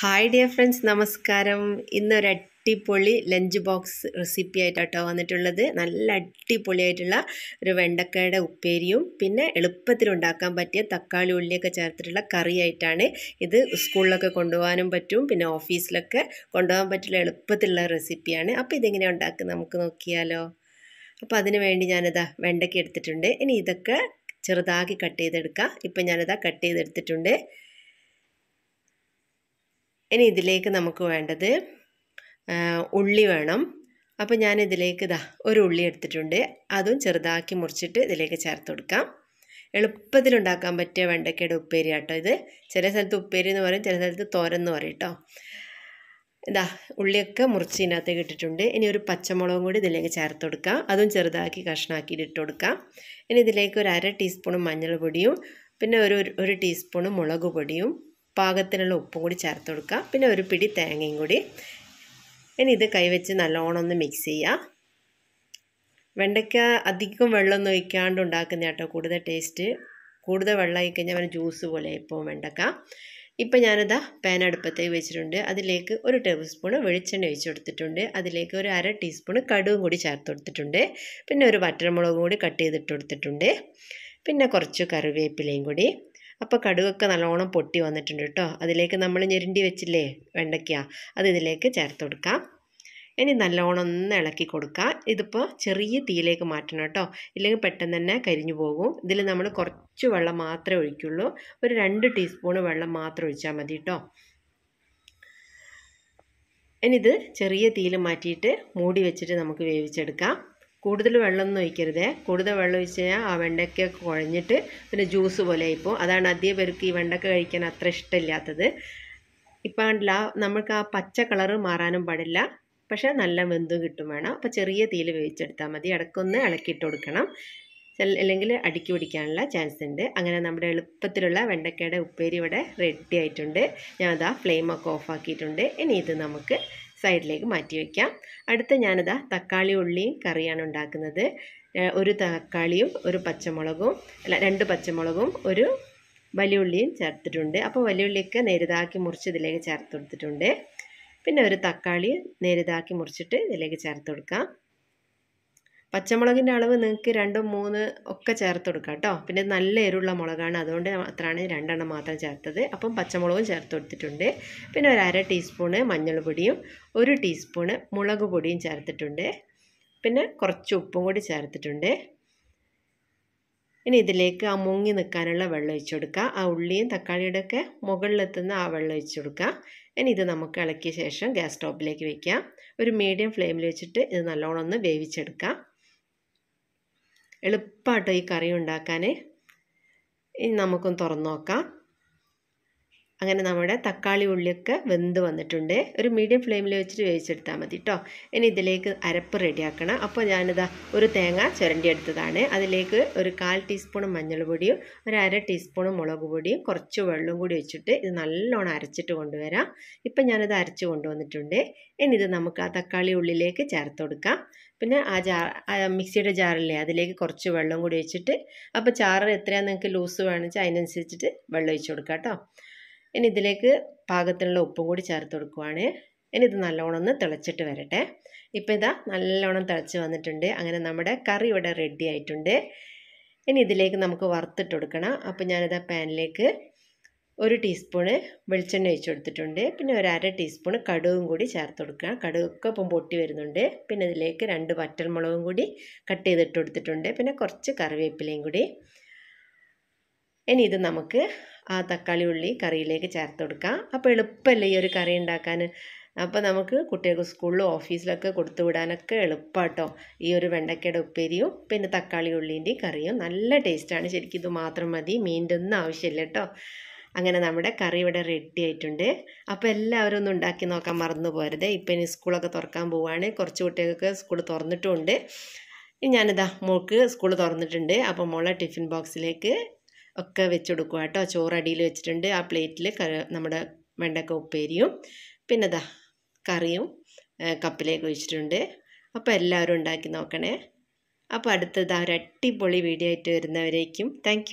Hi dear friends നമസ്കാരം. ഇന്നൊരു അടിപൊളി ലഞ്ച് ബോക്സ് റെസിപ്പി ആയിട്ടാട്ടോ വന്നിട്ടുള്ളത്. നല്ല അടിപൊളിയായിട്ടുള്ള ഒരു വെണ്ടക്കയുടെ ഉപ്പേരിയും പിന്നെ എളുപ്പത്തിൽ ഉണ്ടാക്കാൻ പറ്റിയ തക്കാളി ഉള്ളിയൊക്കെ ചേർത്തിട്ടുള്ള കറിയായിട്ടാണ് ഇത് സ്കൂളിലൊക്കെ കൊണ്ടുപോകാനും പറ്റും പിന്നെ ഓഫീസിലൊക്കെ കൊണ്ടുപോകാൻ പറ്റുള്ള എളുപ്പത്തിലുള്ള റെസിപ്പിയാണ് അപ്പോൾ ഇതെങ്ങനെ ഉണ്ടാക്കുക നമുക്ക് നോക്കിയാലോ. അപ്പോൾ അതിന് വേണ്ടി ഞാനിതാ വെണ്ടയ്ക്ക എടുത്തിട്ടുണ്ട്. ഇനി ഇതൊക്കെ ചെറുതാക്കി കട്ട് ചെയ്തെടുക്കാം. ഇപ്പം ഞാനിതാ കട്ട് ചെയ്തെടുത്തിട്ടുണ്ട്. ഇനി ഇതിലേക്ക് നമുക്ക് വേണ്ടത് ഉള്ളി വേണം. അപ്പോൾ ഞാൻ ഇതിലേക്ക് ഇതാ ഒരു ഉള്ളി എടുത്തിട്ടുണ്ട്. അതും ചെറുതാക്കി മുറിച്ചിട്ട് ഇതിലേക്ക് ചേർത്ത് കൊടുക്കാം. എളുപ്പത്തിൽ ഉണ്ടാക്കാൻ പറ്റിയ വെണ്ടയ്ക്കയുടെ ഉപ്പേരി കേട്ടോ ഇത്. ചില സ്ഥലത്ത് ഉപ്പേരി എന്ന് പറയും ചില സ്ഥലത്ത് തോരൻ എന്ന് പറയും കേട്ടോ ഇതാ ഉള്ളിയൊക്കെ മുറിച്ച് ഇതിനകത്തേക്ക് ഇട്ടിട്ടുണ്ട്. ഇനി ഒരു പച്ചമുളകും കൂടി ഇതിലേക്ക് ചേർത്ത് കൊടുക്കാം. അതും ചെറുതാക്കി കഷ്ണാക്കിയിട്ട് ഇട്ട് കൊടുക്കാം. ഇനി ഇതിലേക്ക് ഒരു അര ടീസ്പൂൺ മഞ്ഞൾപ്പൊടിയും പിന്നെ ഒരു ഒരു ടീസ്പൂൺ മുളക് പൊടിയും പാകത്തിനുള്ള ഉപ്പും കൂടി ചേർത്ത് കൊടുക്കുക പിന്നെ ഒരു പിടി തേങ്ങയും കൂടി. ഇനി ഇത് കൈവച്ച് നല്ലോണം ഒന്ന് മിക്സ് ചെയ്യുക വെണ്ടയ്ക്ക അധികം വെള്ളമൊന്നും ഒഴിക്കാണ്ട് ഉണ്ടാക്കുന്ന കേട്ടോ കൂടുതൽ ടേസ്റ്റ് കൂടുതൽ വെള്ളം ആയി കഴിഞ്ഞാൽ അവന് ജ്യൂസ് പോലെ ഇപ്പോൾ വെണ്ടക്ക ഇപ്പം ഞാനിതാ പാൻ അടുപ്പത്തേക്ക് വെച്ചിട്ടുണ്ട്. അതിലേക്ക് ഒരു ടേബിൾ സ്പൂൺ വെളിച്ചെണ്ണ ഒഴിച്ച് കൊടുത്തിട്ടുണ്ട്. അതിലേക്ക് ഒരു അര ടീസ്പൂൺ കടുവും കൂടി ചേർത്ത് കൊടുത്തിട്ടുണ്ട്. പിന്നെ ഒരു വറ്റൽമുളകും കൂടി കട്ട് ചെയ്തിട്ട് കൊടുത്തിട്ടുണ്ട്. പിന്നെ കുറച്ച് കറിവേപ്പിലയും കൂടി. അപ്പോൾ കടുകൊക്കെ നല്ലോണം പൊട്ടി വന്നിട്ടുണ്ട് കേട്ടോ. അതിലേക്ക് നമ്മൾ ഞെരുണ്ടി വെച്ചില്ലേ? വെണ്ടയ്ക്ക. അത് ഇതിലേക്ക് ചേർത്ത് കൊടുക്കാം. ഇനി നല്ലോണം ഒന്ന് ഇളക്കി കൊടുക്കുക ഇതിപ്പോൾ ചെറിയ തീയിലേക്ക് മാറ്റണം കേട്ടോ. ഇല്ലെങ്കിൽ പെട്ടെന്ന് തന്നെ കരിഞ്ഞു പോകും. ഇതിൽ നമ്മൾ കുറച്ച് വെള്ളം മാത്രമേ ഒഴിക്കുള്ളൂ. ഒരു രണ്ട് ടീസ്പൂൺ വെള്ളം മാത്രം ഒഴിച്ചാൽ മതി കേട്ടോ. ഇനി ഇത് ചെറിയ തീയിൽ മാറ്റിയിട്ട് മൂടി വെച്ചിട്ട് നമുക്ക് വേവിച്ചെടുക്കാം. കൂടുതൽ വെള്ളമൊന്നും ഒഴിക്കരുത്. കൂടുതൽ വെള്ളം ഒഴിച്ച് കഴിഞ്ഞാൽ ആ വെണ്ടയ്ക്ക കുഴഞ്ഞിട്ട് പിന്നെ ജ്യൂസ് പോലെ ആയിപ്പോൾ അതാണ് അധികം പേർക്ക് ഈ വെണ്ടയ്ക്ക കഴിക്കാൻ അത്ര ഇഷ്ടമില്ലാത്തത്. ഇപ്പം കണ്ടില്ല നമുക്ക് ആ പച്ച കളറ് മാറാനും പാടില്ല. പക്ഷേ നല്ല വെന്തും കിട്ടും വേണം. അപ്പോൾ ചെറിയ തീയിൽ വേവിച്ചെടുത്താൽ മതി. ഇടയ്ക്കൊന്ന് ഇളക്കിയിട്ട് കൊടുക്കണം. അല്ലെങ്കിൽ അടുക്കി പിടിക്കാനുള്ള ചാൻസ് ഉണ്ട്. അങ്ങനെ നമ്മുടെ എളുപ്പത്തിലുള്ള വെണ്ടക്കയുടെ ഉപ്പേരി ഇവിടെ റെഡി ആയിട്ടുണ്ട്. ഞാൻ അതാ ഫ്ലെയിമൊക്കെ ഓഫ് ആക്കിയിട്ടുണ്ട്. ഇനി ഇത് നമുക്ക് സൈഡിലേക്ക് മാറ്റി വയ്ക്കാം അടുത്ത ഞാനിതാ തക്കാളി ഉള്ളിയും കറിയാണ് ഉണ്ടാക്കുന്നത്. ഒരു തക്കാളിയും ഒരു പച്ചമുളകും അല്ല രണ്ട് പച്ചമുളകും ഒരു വലിയ ഉള്ളിയും ചേർത്തിട്ടുണ്ട്. അപ്പോൾ വലിയ ഉള്ളിയൊക്കെ നേരിതാക്കി മുറിച്ച് ഇതിലേക്ക് ചേർത്ത് കൊടുത്തിട്ടുണ്ട്. പിന്നെ ഒരു തക്കാളി നേരിതാക്കി മുറിച്ചിട്ട് ഇതിലേക്ക് ചേർത്ത് കൊടുക്കാം. പച്ചമുളകിന്റെ അളവ് നിങ്ങൾക്ക് രണ്ടും മൂന്ന് ഒക്കെ ചേർത്ത് കൊടുക്കാം കേട്ടോ. പിന്നെ നല്ല എരിവുള്ള മുളകാണ്. അതുകൊണ്ട് അത്രയാണ് രണ്ടെണ്ണം മാത്രം ചേർത്തത്. അപ്പം പച്ചമുളകും ചേർത്ത് കൊടുത്തിട്ടുണ്ട്. പിന്നെ ഒരു അര ടീസ്പൂണ് മഞ്ഞൾപ്പൊടിയും ഒരു ടീസ്പൂണ് മുളക് പൊടിയും ചേർത്തിട്ടുണ്ട്. പിന്നെ കുറച്ച് ഉപ്പും കൂടി ചേർത്തിട്ടുണ്ട്. ഇനി ഇതിലേക്ക് ആ മുങ്ങി നിൽക്കാനുള്ള വെള്ളം ഒഴിച്ചു കൊടുക്കുക ആ ഉള്ളിയും തക്കാളിയുടെ ഒക്കെ മുകളിലെത്തുന്ന ആ വെള്ളം ഒഴിച്ചു കൊടുക്കുക ഇനി ഇത് നമുക്ക് ഇളക്കിയ ശേഷം ഗ്യാസ് സ്റ്റോപ്പിലേക്ക് വയ്ക്കാം ഒരു മീഡിയം ഫ്ലെയിമിൽ വെച്ചിട്ട് ഇത് നല്ലോണം ഒന്ന് വേവിച്ചെടുക്കാം. എളുപ്പമാട്ടോ ഈ കറി ഉണ്ടാക്കാൻ ഇനി നമുക്കൊന്ന് തുറന്നു നോക്കാം. അങ്ങനെ നമ്മുടെ തക്കാളി ഉള്ളിയൊക്കെ വെന്ത് വന്നിട്ടുണ്ട്. ഒരു മീഡിയം ഫ്ലെയിമിൽ വെച്ചിട്ട് വേവിച്ചെടുത്താൽ മതി കേട്ടോ ഇനി ഇതിലേക്ക് അരപ്പ് റെഡിയാക്കണം. അപ്പോൾ ഞാനിതാ ഒരു തേങ്ങ എടുത്തതാണ് അതിലേക്ക് ഒരു കാൽ ടീസ്പൂൺ മഞ്ഞൾപ്പൊടിയും ഒരു അര ടീസ്പൂൺ മുളക് പൊടിയും കുറച്ച് വെള്ളവും കൂടി വെച്ചിട്ട് ഇത് നല്ലോണം അരച്ചിട്ട് കൊണ്ടുവരാം. ഇപ്പം ഞാനിത് അരച്ച് കൊണ്ടുവന്നിട്ടുണ്ട്. ഇനി ഇത് നമുക്ക് ആ തക്കാളി ഉള്ളിലേക്ക് ചേർത്ത് കൊടുക്കാം. പിന്നെ ആ ജാ മിക്സിയുടെ ജാറില്ലേ അതിലേക്ക് കുറച്ച് വെള്ളം കൂടി വെച്ചിട്ട് അപ്പോൾ ചാറ് എത്രയാണ് നിങ്ങൾക്ക് ലൂസ് വേണമെന്ന് വെച്ചാൽ അതിനനുസരിച്ചിട്ട് വെള്ളം ഒഴിച്ച് കൊടുക്കാം കേട്ടോ ഇനി ഇതിലേക്ക് പാകത്തിനുള്ള ഉപ്പും കൂടി ചേർത്ത് കൊടുക്കുവാണ്. ഇനി ഇത് നല്ലോണം ഒന്ന് തിളച്ചിട്ട് വരട്ടെ. ഇപ്പം ഇതാ നല്ലോണം തിളച്ച് വന്നിട്ടുണ്ട്. അങ്ങനെ നമ്മുടെ കറി ഇവിടെ റെഡി ആയിട്ടുണ്ട്. ഇനി ഇതിലേക്ക് നമുക്ക് വറുത്തിട്ട് കൊടുക്കണം. അപ്പോൾ ഞാനിതാ പാനിലേക്ക് ഒരു ടീസ്പൂണ് വെളിച്ചെണ്ണ ഒഴിച്ച് കൊടുത്തിട്ടുണ്ട്. പിന്നെ ഒരു അര ടീസ്പൂണ് കടുകും കൂടി ചേർത്ത് കൊടുക്കുക. കടുകൊക്കെ ഇപ്പം പൊട്ടി വരുന്നുണ്ട്. പിന്നെ ഇതിലേക്ക് രണ്ട് വറ്റൽമുളകും കൂടി കട്ട് ചെയ്തിട്ട് കൊടുത്തിട്ടുണ്ട്. പിന്നെ കുറച്ച് കറിവേപ്പിലയും കൂടി. ഇനി ഇത് നമുക്ക് ആ തക്കാളി ഉള്ളി കറിയിലേക്ക് ചേർത്ത് കൊടുക്കാം. അപ്പോൾ എളുപ്പമല്ലേ ഈ ഒരു കറി ഉണ്ടാക്കാൻ? അപ്പോൾ നമുക്ക് കുട്ടികൾക്ക് സ്കൂളിലും ഓഫീസിലൊക്കെ കൊടുത്തു വിടാനൊക്കെ എളുപ്പമാട്ടോ ഈ ഒരു വെണ്ടയ്ക്കയുടെ ഉപ്പേരിയും പിന്നെ തക്കാളി ഉള്ളീന്റെയും കറിയും നല്ല ടേസ്റ്റാണ്. ശരിക്കും ഇത് മാത്രം മതി മീന്റെ ഒന്നും ആവശ്യമില്ല കേട്ടോ. അങ്ങനെ നമ്മുടെ കറി ഇവിടെ റെഡി ആയിട്ടുണ്ട്. അപ്പോൾ എല്ലാവരും ഒന്ന് ഉണ്ടാക്കി നോക്കാൻ മറന്നു പോരുത്. ഇപ്പം ഇനി സ്കൂളൊക്കെ തുറക്കാൻ പോവുകയാണ്. കുറച്ച് കുട്ടികൾക്ക് സ്കൂൾ തുറന്നിട്ടുമുണ്ട് ഞാനിതാ മോൾക്ക് സ്കൂൾ തുറന്നിട്ടുണ്ട്. അപ്പോൾ മോളെ ടിഫിൻ ബോക്സിലേക്ക് ഒക്കെ വെച്ച് കൊടുക്കുക കേട്ടോ. ചോറ് അടിയിൽ വെച്ചിട്ടുണ്ട്. ആ പ്ലേറ്റിൽ നമ്മുടെ വെണ്ടക്ക ഉപ്പേരിയും പിന്നെ ദാ കറിയും കപ്പിലേക്ക് ഒഴിച്ചിട്ടുണ്ട്. അപ്പോൾ എല്ലാവരും ഉണ്ടാക്കി നോക്കണേ. അപ്പോൾ അടുത്തത് ഒരു അടിപൊളി വീഡിയോ ആയിട്ട് വരുന്നവരേക്കും. താങ്ക്